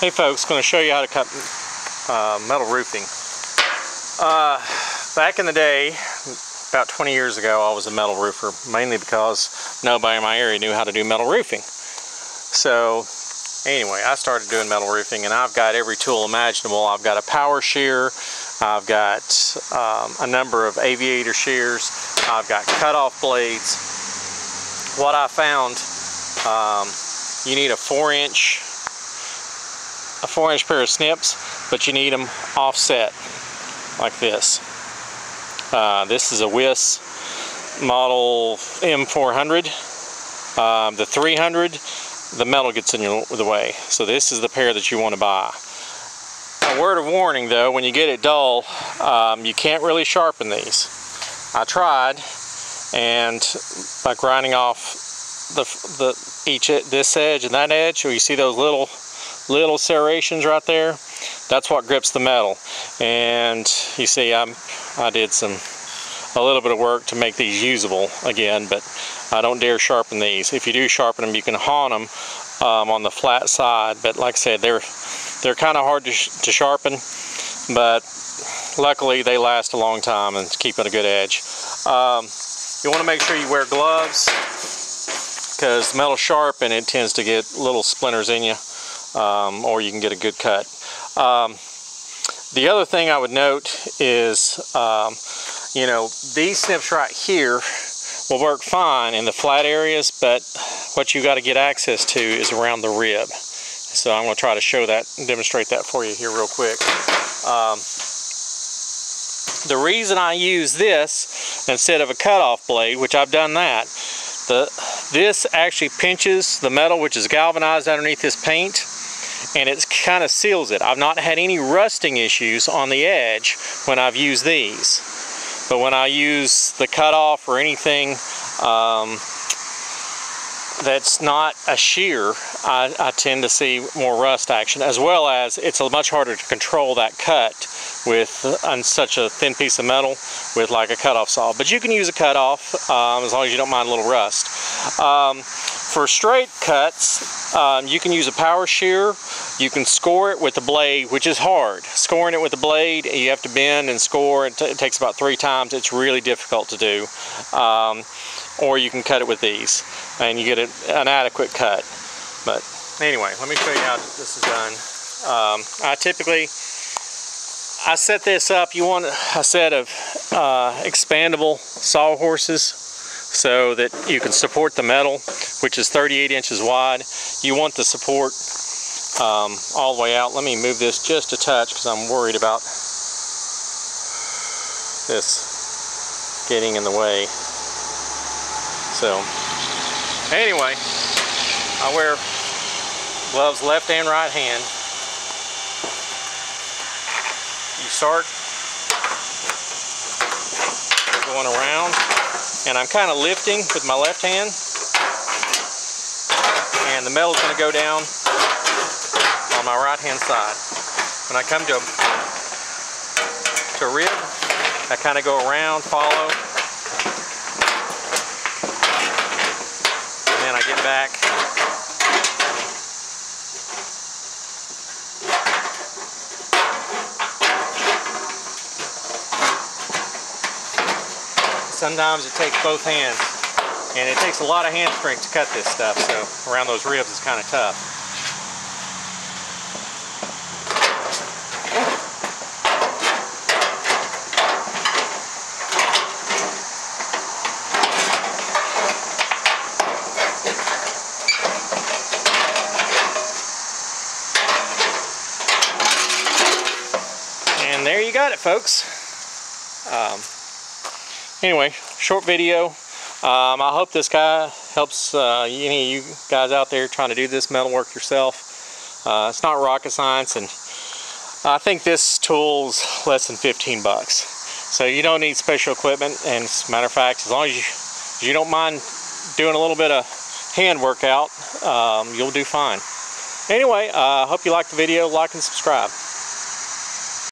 Hey folks, going to show you how to cut uh, metal roofing. Uh, back in the day, about 20 years ago, I was a metal roofer, mainly because nobody in my area knew how to do metal roofing. So anyway, I started doing metal roofing and I've got every tool imaginable. I've got a power shear, I've got um, a number of aviator shears, I've got cut-off blades. What I found, um, you need a four inch a four inch pair of snips, but you need them offset like this. Uh, this is a Wiss model M400. Um, the 300, the metal gets in your, the way. So this is the pair that you want to buy. A word of warning though, when you get it dull, um, you can't really sharpen these. I tried, and by grinding off the, the each this edge and that edge, so you see those little little serrations right there that's what grips the metal. And you see I'm I did some a little bit of work to make these usable again but I don't dare sharpen these. If you do sharpen them you can hone them um, on the flat side but like I said they're they're kind of hard to, sh to sharpen but luckily they last a long time and keep it a good edge. Um, you want to make sure you wear gloves because metal sharp and it tends to get little splinters in you um, or you can get a good cut. Um, the other thing I would note is, um, you know, these snips right here will work fine in the flat areas, but what you got to get access to is around the rib. So I'm going to try to show that and demonstrate that for you here real quick. Um, the reason I use this instead of a cutoff blade, which I've done that, the, this actually pinches the metal which is galvanized underneath this paint and it kind of seals it. I've not had any rusting issues on the edge when I've used these. But when I use the cutoff or anything um, that's not a shear, I, I, tend to see more rust action, as well as it's much harder to control that cut with on such a thin piece of metal with like a cutoff saw. But you can use a cutoff um, as long as you don't mind a little rust. Um, for straight cuts, um, you can use a power shear. You can score it with the blade, which is hard. Scoring it with the blade, you have to bend and score. It, it takes about three times. It's really difficult to do. Um, or you can cut it with these, and you get a, an adequate cut. But anyway, let me show you how this is done. Um, I typically, I set this up. You want a set of uh, expandable sawhorses so that you can support the metal, which is 38 inches wide. You want the support um, all the way out. Let me move this just a touch because I'm worried about this getting in the way. So, anyway, I wear gloves left and right hand. You start going around and I'm kind of lifting with my left hand and the metal's going to go down on my right hand side. When I come to to rib, I kind of go around, follow, and then I get back sometimes it takes both hands. And it takes a lot of hand strength to cut this stuff, so around those ribs is kind of tough. And there you got it, folks. Um, anyway, short video. Um, I hope this guy helps uh, any of you guys out there trying to do this metal work yourself. Uh, it's not rocket science and I think this tool's less than 15 bucks. So you don't need special equipment and as a matter of fact, as long as you, you don't mind doing a little bit of hand workout, um, you'll do fine. Anyway, I uh, hope you liked the video, like and subscribe.